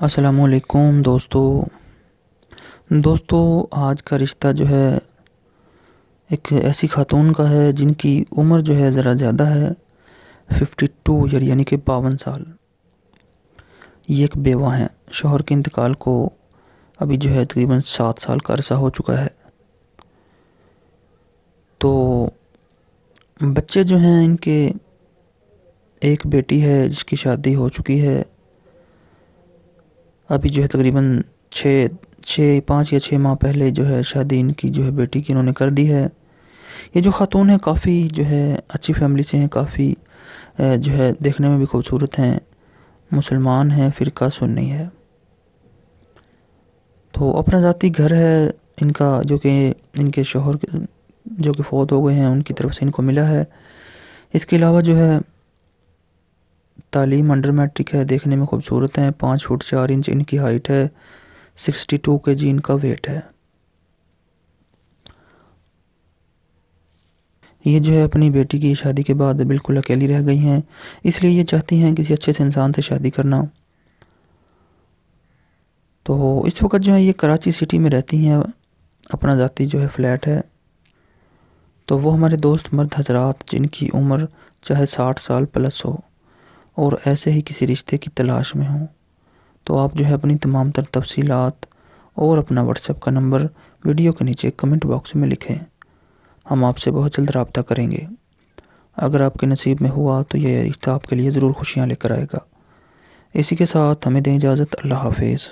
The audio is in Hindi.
असलकुम दोस्तों। दोस्तों, आज का रिश्ता जो है, एक ऐसी खातून का है जिनकी उम्र जो है ज़रा ज़्यादा है फिफ्टी टू ईयर यानी कि बावन साल। ये एक बेवा हैं। शोहर के इंतकाल को अभी जो है तकरीबन सात साल का अरसा हो चुका है। तो बच्चे जो हैं, इनके एक बेटी है जिसकी शादी हो चुकी है। अभी जो है तकरीबन छः छः, पाँच या छः माह पहले जो है शादी इनकी जो है बेटी की इन्होंने कर दी है। ये जो ख़ातून है काफ़ी जो है अच्छी फैमिली से हैं, काफ़ी जो है देखने में भी खूबसूरत हैं। मुसलमान हैं फिर फ़िरका सुन्नी है। तो अपना ज़ाती घर है इनका, जो कि इनके शोहर जो कि फ़ौत हो गए हैं, उनकी तरफ़ से इनको मिला है। इसके अलावा जो है तालीम अंडर मैट्रिक है, देखने में खूबसूरत हैं, पाँच फुट चार इंच इनकी हाइट है, सिक्सटी टू के जी इनका वेट है। ये जो है अपनी बेटी की शादी के बाद बिल्कुल अकेली रह गई हैं, इसलिए ये चाहती हैं किसी अच्छे से इंसान से शादी करना। तो इस वक्त जो है ये कराची सिटी में रहती हैं, अपना ज़ाती जो है फ्लैट है। तो वो हमारे दोस्त मर्द हजरात, जिनकी उम्र चाहे साठ साल प्लस हो। और ऐसे ही किसी रिश्ते की तलाश में हों। तो आप जो है अपनी तमाम तर तफसीलात और अपना व्हाट्सएप का नंबर वीडियो के नीचे कमेंट बॉक्स में लिखें। हम आपसे बहुत जल्द रबता करेंगे। अगर आपके नसीब में हुआ तो यह रिश्ता आपके लिए ज़रूर खुशियाँ लेकर आएगा। इसी के साथ हमें दें इजाज़त। अल्लाह हाफिज़।